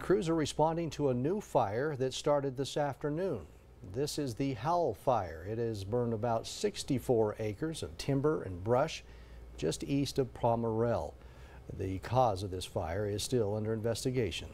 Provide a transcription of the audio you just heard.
Crews are responding to a new fire that started this afternoon. This is the Howell Fire. It has burned about 64 acres of timber and brush just east of Pomerelle. The cause of this fire is still under investigation.